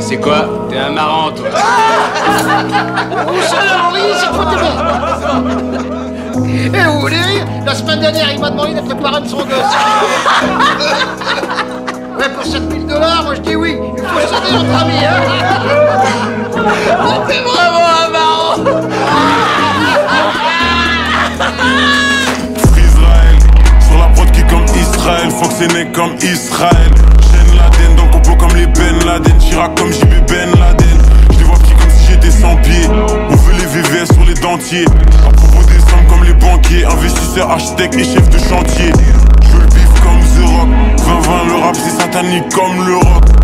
C'est quoi? T'es un marrant, toi. Où ça, Henri? C'est quoi tes Eh, vous voulez La semaine dernière, il m'a demandé de préparer de son gosse. Ouais, pour 7000 dollars, moi je dis oui. Il faut sauver notre ami, hein T'es vraiment un marrant Israël, sur la prod qui comme Israël, Fox est né comme Israël. Comme JB Ben Laden. Je les vois petits comme si j'étais sans pied. On veut les VVS sur les dentiers. À propos des sommes comme les banquiers, investisseurs, architectes et chefs de chantier. Je veux le bif comme The Rock. 20-20, le rap c'est satanique comme le rock.